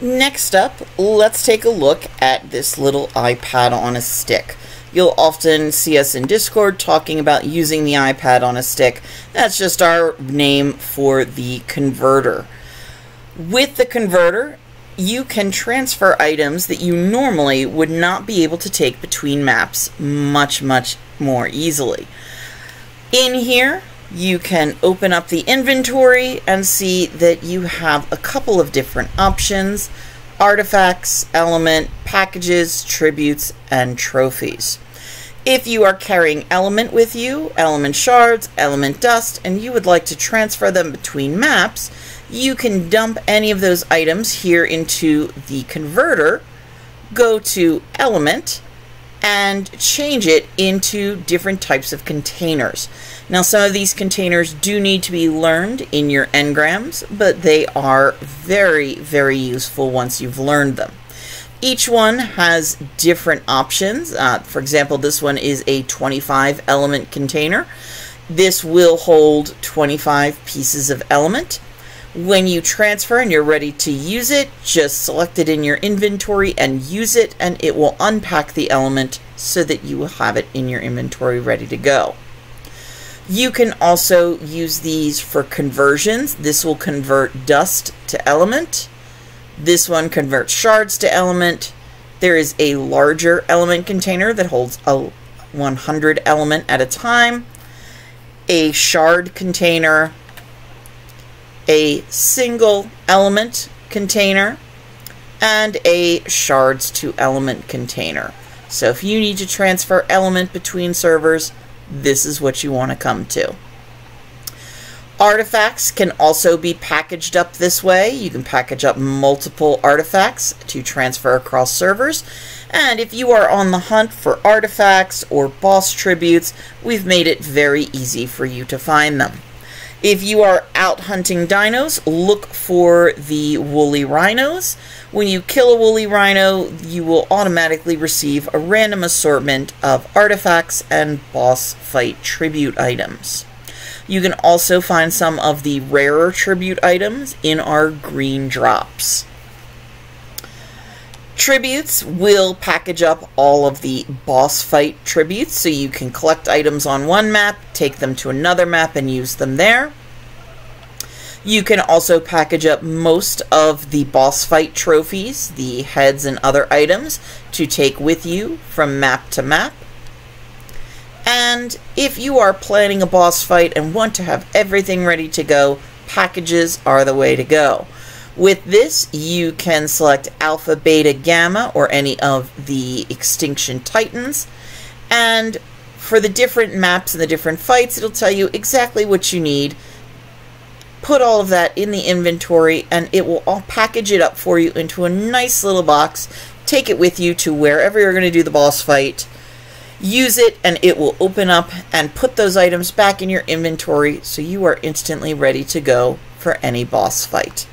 Next up, let's take a look at this little iPad on a stick. You'll often see us in Discord talking about using the iPad on a stick. That's just our name for the converter. With the converter, you can transfer items that you normally would not be able to take between maps much, much more easily. In here, you can open up the inventory and see that you have a couple of different options artifacts, element, packages, tributes, and trophies. If you are carrying element with you, element shards, element dust, and you would like to transfer them between maps, you can dump any of those items here into the converter, go to element, and change it into different types of containers. Now, some of these containers do need to be learned in your engrams, but they are very, very useful once you've learned them. Each one has different options. Uh, for example, this one is a 25 element container. This will hold 25 pieces of element. When you transfer and you're ready to use it, just select it in your inventory and use it, and it will unpack the element so that you will have it in your inventory ready to go. You can also use these for conversions. This will convert dust to element. This one converts shards to element. There is a larger element container that holds a 100 element at a time. A shard container a single element container and a shards to element container. So if you need to transfer element between servers, this is what you want to come to. Artifacts can also be packaged up this way. You can package up multiple artifacts to transfer across servers. And if you are on the hunt for artifacts or boss tributes, we've made it very easy for you to find them. If you are out hunting dinos, look for the woolly rhinos. When you kill a woolly rhino, you will automatically receive a random assortment of artifacts and boss fight tribute items. You can also find some of the rarer tribute items in our green drops. Tributes will package up all of the boss fight tributes so you can collect items on one map, take them to another map, and use them there. You can also package up most of the boss fight trophies, the heads and other items, to take with you from map to map. And if you are planning a boss fight and want to have everything ready to go, packages are the way to go. With this, you can select Alpha, Beta, Gamma, or any of the Extinction Titans. And for the different maps and the different fights, it'll tell you exactly what you need. Put all of that in the inventory, and it will all package it up for you into a nice little box. Take it with you to wherever you're going to do the boss fight. Use it, and it will open up and put those items back in your inventory so you are instantly ready to go for any boss fight.